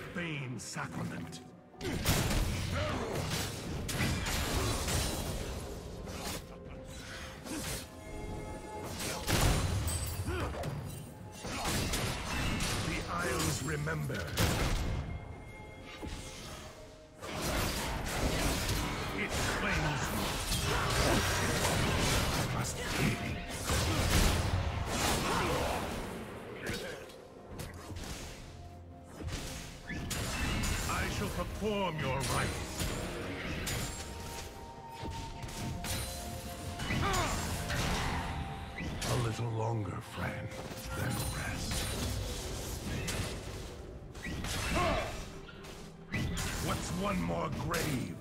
Profane sacrament. The Isles remember. Perform your rites. A little longer, friend, then rest. What's one more grave?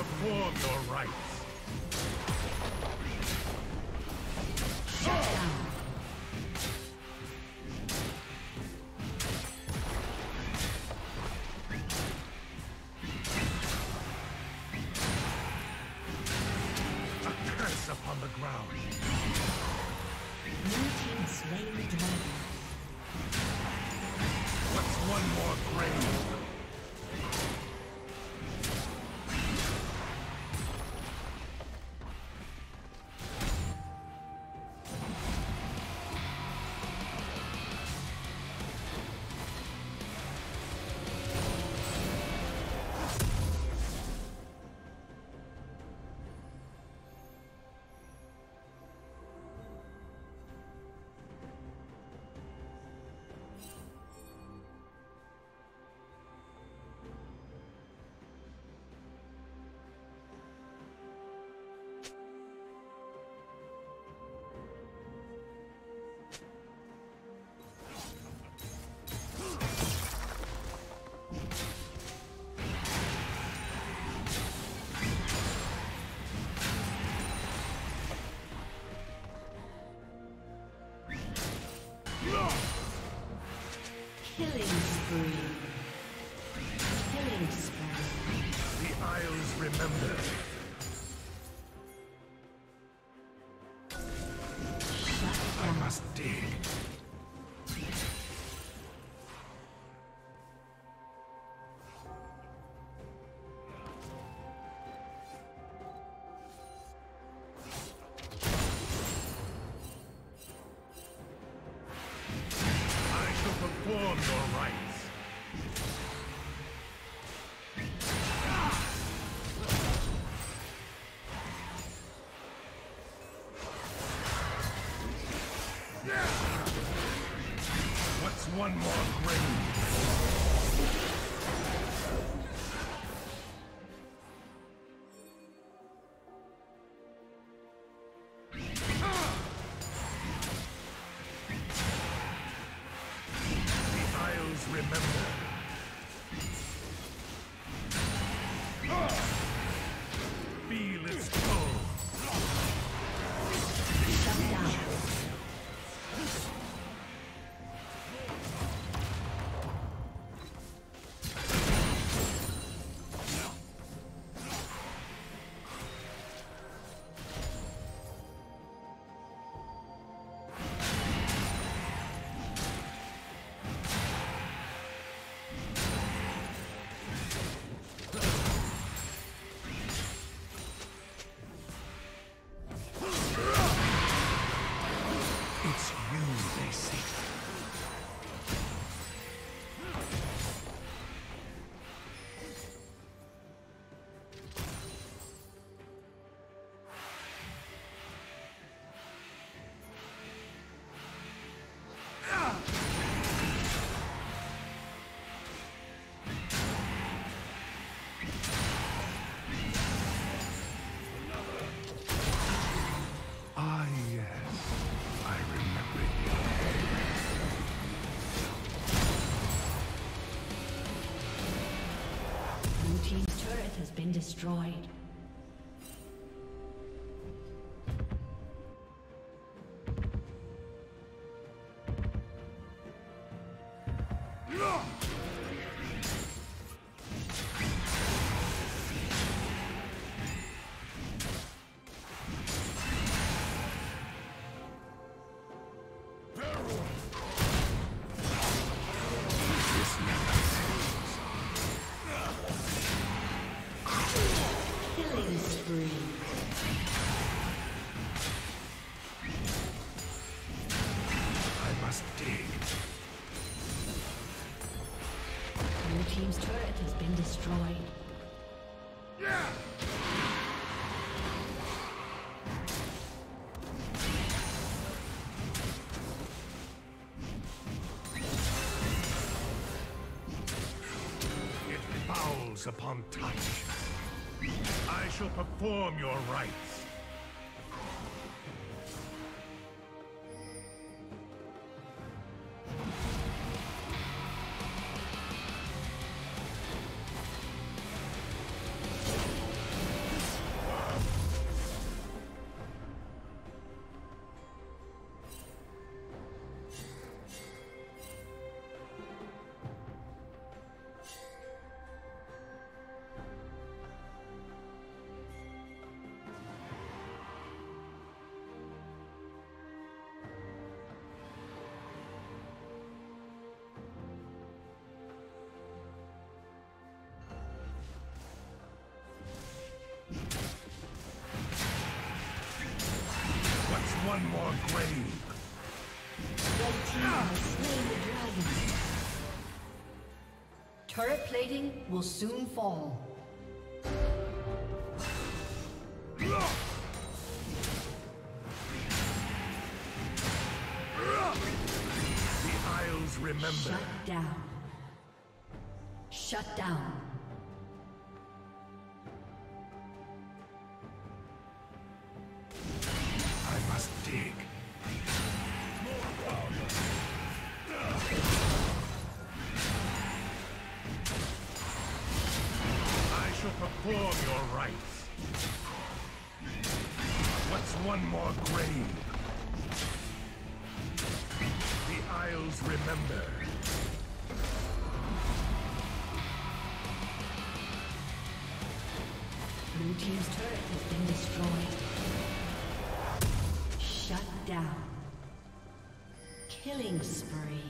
Perform your rites. Killing spree. What's one more grave? destroyed. upon time. I shall perform your rites. Plating will soon fall. The Isles remember. Shut down. Shut down. Perform your rites. What's one more grave? The Isles remember. Blue team's turret has been destroyed. Shut down. Killing spree.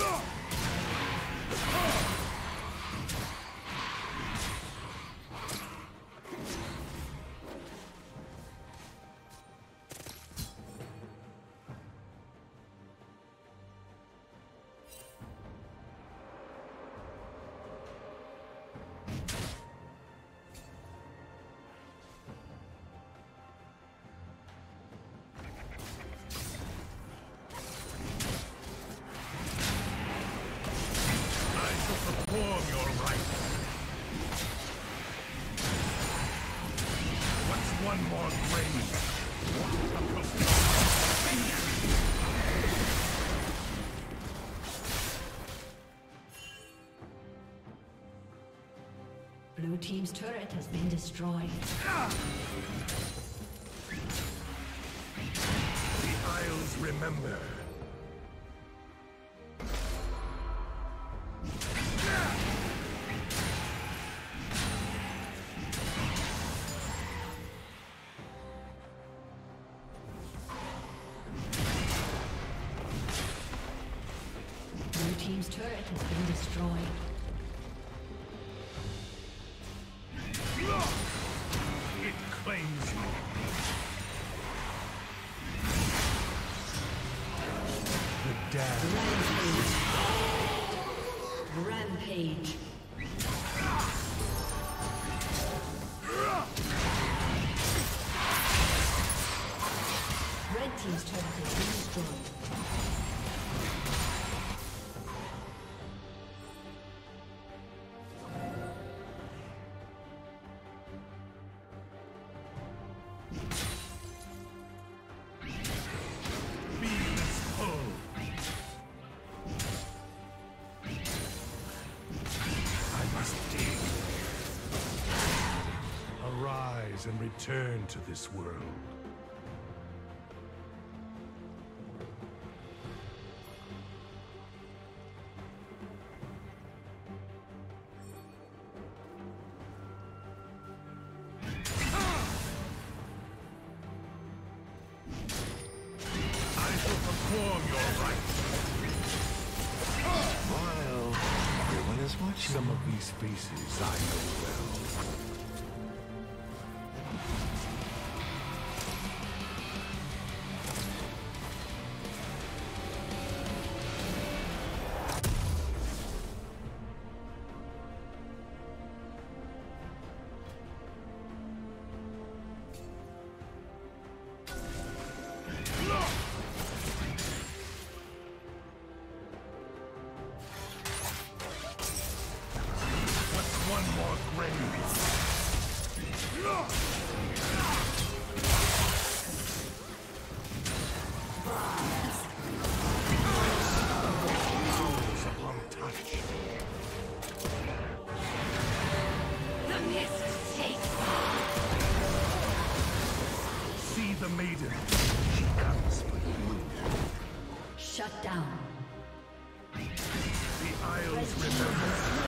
I Blue team's turret has been destroyed. The Isles remember. The damned Rampage. Red team's turret has been destroyed. Arise and return to this world. Shut down. The Isles remember.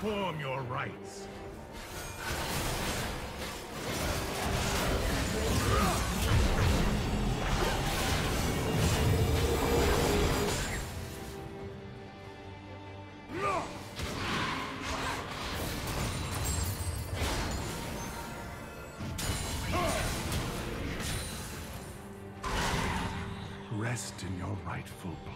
Perform your rites. Rest in your rightful place.